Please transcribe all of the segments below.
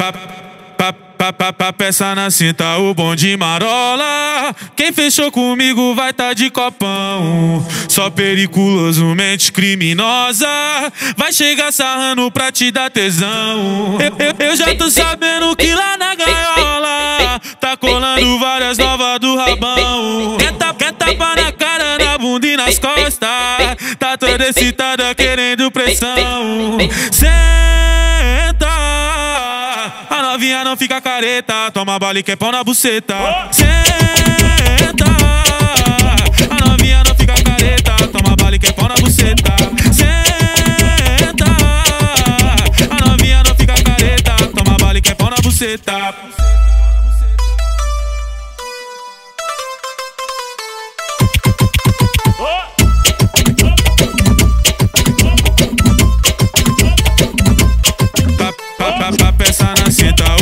Pa, peça na cinta o bom de marola. Quem fechou comigo vai tá de copão. Só periculoso, mente criminosa. Vai chegar sarrando pra te dar tesão. Eu, eu, eu já tô sabendo que lá na gaiola tá colando várias novas do rabão. Quer tapa, quer tapa na cara, na bunda e nas costas. Tá toda excitada querendo pressão. Senta novinha não fica careta. Toma bala e quer pau na buceta. Senta. A novinha não fica careta. Toma bala e quer pau na buceta. Senta. A novinha não fica careta. Toma bala e quer pau na buceta.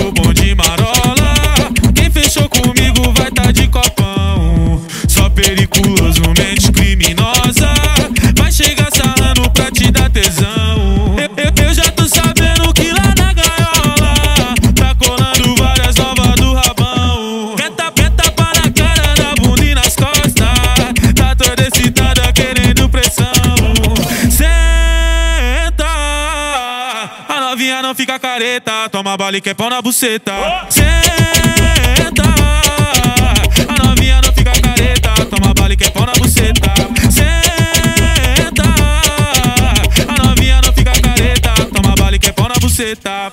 O bom não fica careta. Toma bala e quer pau na buceta. Senta, a novinha não fica careta. Toma bala e quer pau na buceta. Senta, a novinha não fica careta. Toma bala e quer pau na buceta.